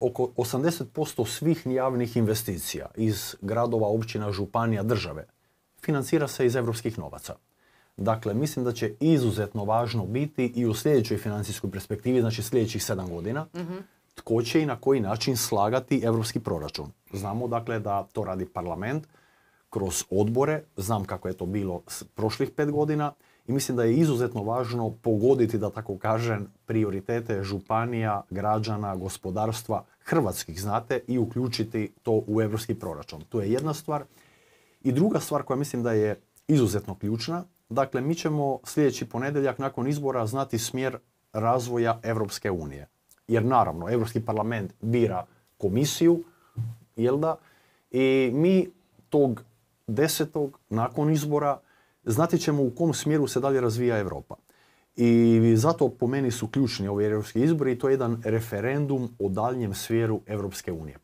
oko 80% svih javnih investicija iz gradova, općina, županija, države financira se iz europskih novaca. Dakle, mislim da će izuzetno važno biti i u sljedećoj financijskoj perspektivi, znači sljedećih sedam godina, tko će i na koji način slagati europski proračun. Znamo dakle da to radi parlament kroz odbore, znam kako je to bilo s prošlih pet godina i mislim da je izuzetno važno pogoditi, da tako kažem, prioritete županija, građana, gospodarstva, hrvatskih, znate, i uključiti to u europski proračun. To je jedna stvar. I druga stvar koja mislim da je izuzetno ključna, dakle, mi ćemo sljedeći ponedjeljak nakon izbora znati smjer razvoja Europske unije. Jer naravno, Europski parlament bira komisiju, jel da? I mi tog desetog nakon izbora znati ćemo u kom smjeru se dalje razvija Europa. I zato po meni su ključni ovi europski izbori i to je jedan referendum o daljnjem smjeru Europske unije.